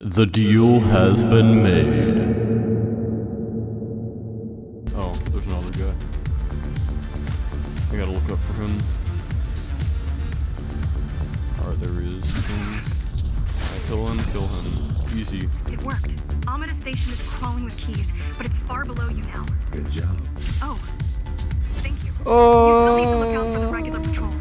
The deal has been made. Oh, there's another guy. I gotta look up for him. Alright, there is he is. Boom. I kill him, kill him. Easy. It worked. Amida Station is crawling with keys, but it's far below you now. Good job. Oh. Thank you. Oh! You still need to look out for the regular patrol.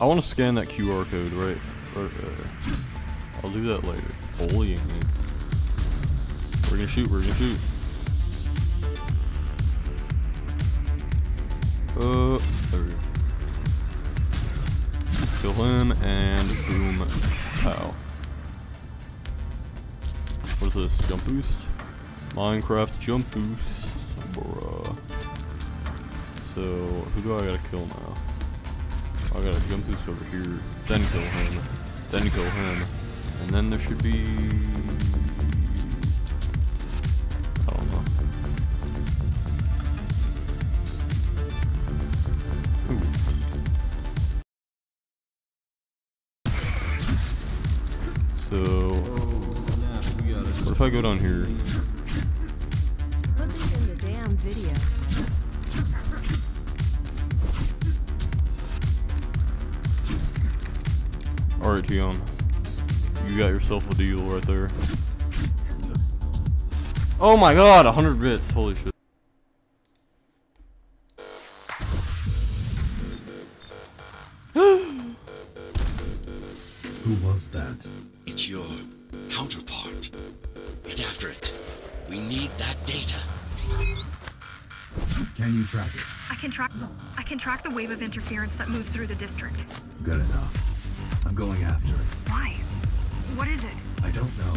I want to scan that QR code right, right. I'll do that later. Holy heck. We're gonna shoot, we're gonna shoot. Uh, there we go. Kill him and boom, pow. What is this? Jump boost? Minecraft jump boost. Bruh. So, who do I gotta kill now? I gotta jump this over here, then kill him, then kill him, and then there should be. I don't know. Ooh. So, what if I go down here? Alright, Teon. You got yourself a deal right there. Oh my god, 100 bits. Holy shit. Who was that? It's your counterpart. Get after it. We need that data. Can you track it? I can track I can track the wave of interference that moves through the district. Good enough. I'm going after it. Why? What is it? I don't know.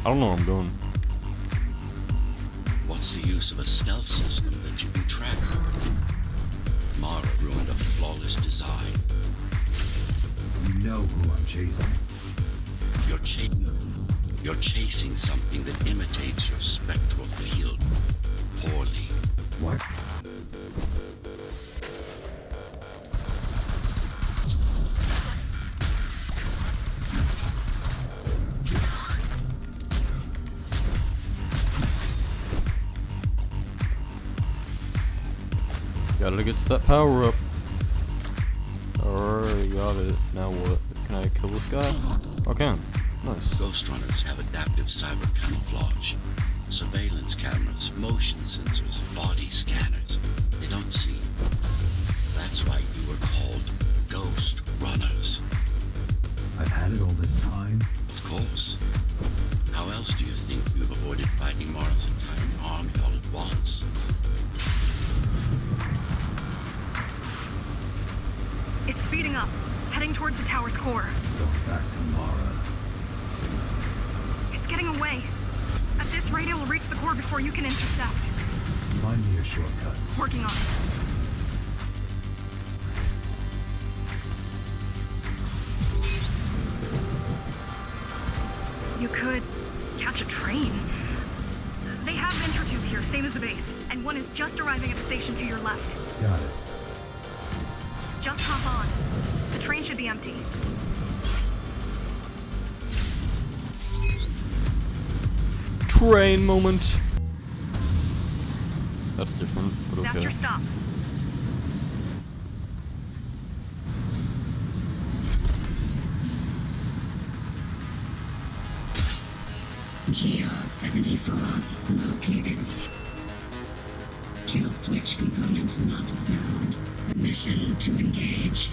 I don't know where I'm going. What's the use of a stealth system that you can track? Mara ruined a flawless design. You know who I'm chasing. You're, cha- you're chasing something that imitates your spectral field. Poorly. What? Gotta get to that power up. Alright, got it. Now what? Can I kill this guy? I can. Nice. Ghost runners have adaptive cyber camouflage. Surveillance cameras, motion sensors, body scanners. They don't see. That's why you were called Ghost Runners. I've had it all this time. Of course. How else do you think you've avoided fighting Mara's entire army all at once? It's speeding up, heading towards the tower's core. Go back to Mara. It's getting away. At this rate, it will reach the core before you can intercept. Find me a shortcut. Working on it. You could catch a train. They have intertube here, same as the base, and one is just arriving at the station to your left. Got it. Just hop on. The train should be empty. Train moment. That's different, but That's okay. your stop. GR-74 located. Kill switch component not found. Mission to engage.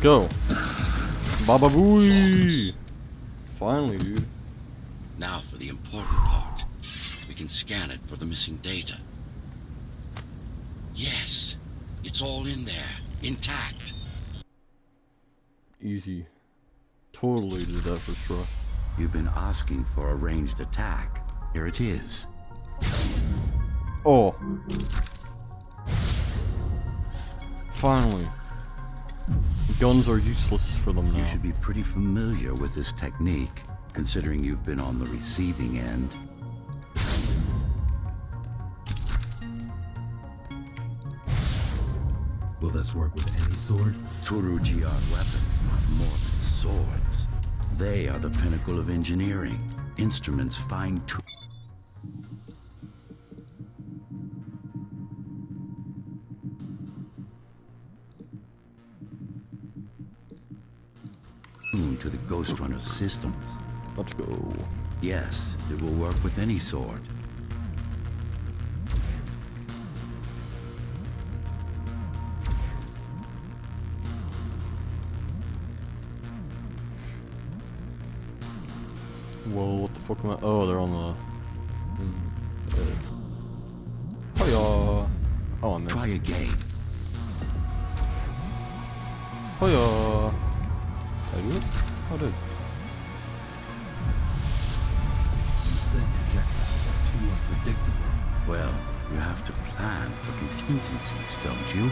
Let's go. Baba booey. Finally, dude. Now for the important part. We can scan it for the missing data. Yes, it's all in there, intact. Easy. Totally did that for sure. You've been asking for a ranged attack. Here it is. Oh. Finally. Guns are useless for them now. You should be pretty familiar with this technique, considering you've been on the receiving end. Will this work with any sword? Turujian weapons are more than swords. They are the pinnacle of engineering. Instruments fine-tuned. To the Ghost Runner systems. Let's go. Yes, it will work with any sword. Whoa, what the fuck am I? Oh, they're on the. Hmm. Uh! Oh, I missed. Try again. Do it? I. You said projectiles are too unpredictable. Well, you have to plan for contingencies, don't you?